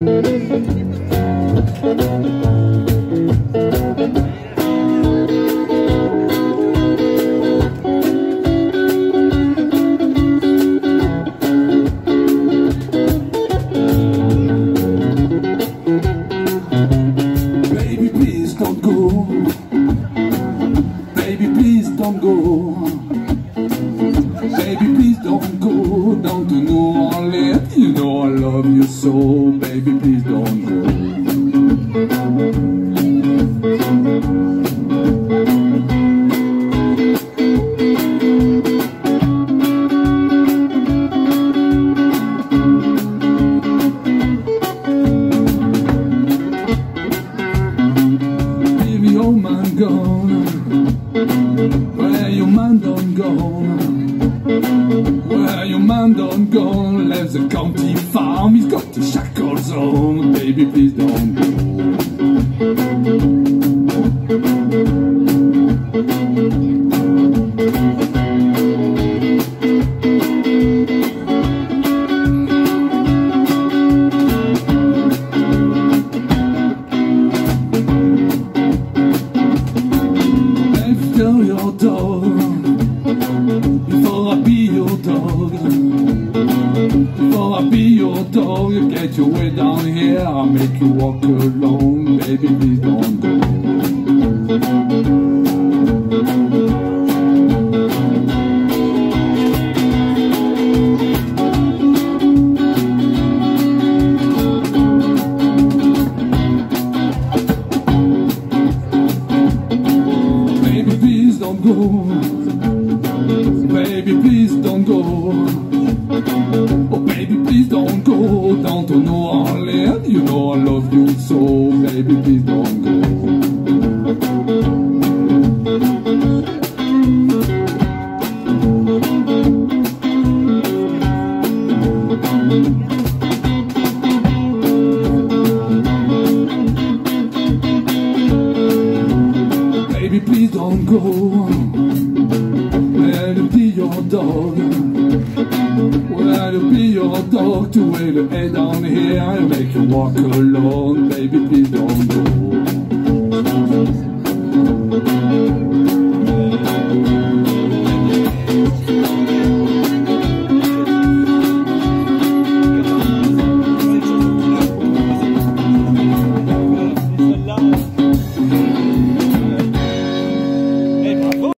Baby, please don't go. Baby, please don't go. Baby, please don't go down to New Orleans. Love you so. Baby, please don't go. Your man gone. Where your man done gone. Where your man done go, Left the county farm. He's got the shackles on. Baby, please don't go. Your dog Before I be your dog, you get your way down here. I'll make you walk alone, baby. Please don't go. Baby, please don't go. Baby, please don't go. Down to New Orleans. You know I love you so. Baby, please don't go. Baby, please don't go. It be your dog. Dog to the head down here and make you walk alone. Baby, please don't go.